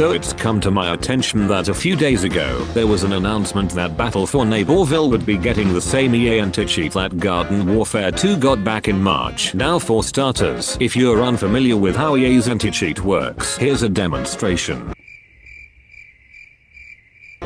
So it's come to my attention that a few days ago, there was an announcement that Battle for Neighborville would be getting the same EA anti-cheat that Garden Warfare 2 got back in March. Now for starters, if you're unfamiliar with how EA's anti-cheat works, here's a demonstration.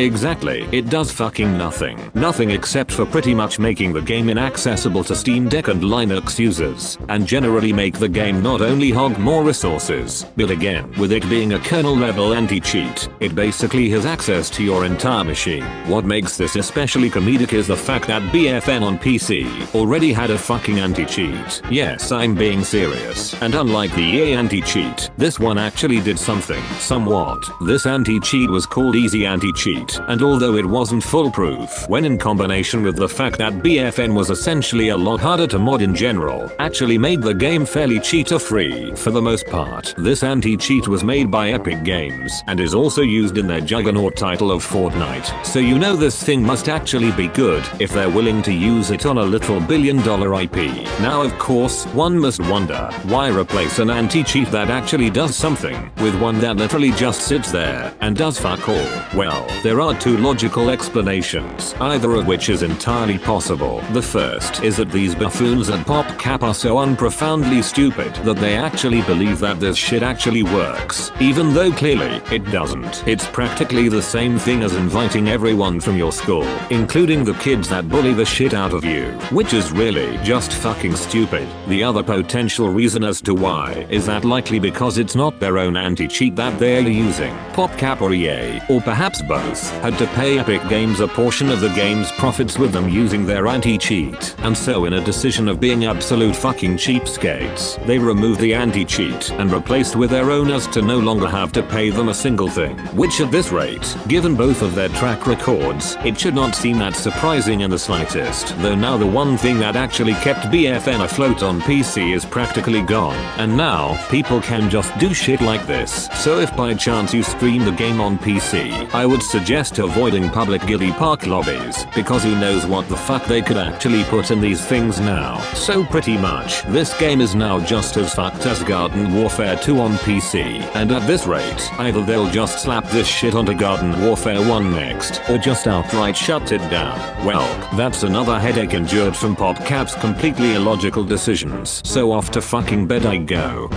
Exactly, it does fucking nothing. Nothing except for pretty much making the game inaccessible to Steam Deck and Linux users, and generally make the game not only hog more resources, but again, with it being a kernel level anti-cheat, it basically has access to your entire machine. What makes this especially comedic is the fact that BFN on PC already had a fucking anti-cheat. Yes, I'm being serious. And unlike the EA anti-cheat, this one actually did something, somewhat. This anti-cheat was called Easy Anti-Cheat and although it wasn't foolproof when in combination with the fact that BFN was essentially a lot harder to mod in general, actually made the game fairly cheater free for the most part. This anti-cheat was made by Epic Games and is also used in their juggernaut title of Fortnite, so you know this thing must actually be good if they're willing to use it on a little billion dollar IP. Now of course, one must wonder, why replace an anti-cheat that actually does something with one that literally just sits there and does fuck all? Well, there there are two logical explanations, either of which is entirely possible. The first is that these buffoons at PopCap are so unprofoundly stupid that they actually believe that this shit actually works, even though clearly it doesn't. It's practically the same thing as inviting everyone from your school, including the kids that bully the shit out of you, which is really just fucking stupid. The other potential reason as to why is that likely because it's not their own anti-cheat that they're using, PopCap or EA, or perhaps both had to pay Epic Games a portion of the game's profits with them using their anti-cheat. And so in a decision of being absolute fucking cheapskates, they removed the anti-cheat and replaced with their owners to no longer have to pay them a single thing. Which at this rate, given both of their track records, it should not seem that surprising in the slightest. Though now the one thing that actually kept BFN afloat on PC is practically gone. And now, people can just do shit like this. So if by chance you stream the game on PC, I would suggest suggest avoiding public Giddy Park lobbies because who knows what the fuck they could actually put in these things now. So pretty much, this game is now just as fucked as Garden Warfare 2 on PC, and at this rate, either they'll just slap this shit onto Garden Warfare 1 next, or just outright shut it down. Well, that's another headache endured from PopCap's completely illogical decisions, so off to fucking bed I go.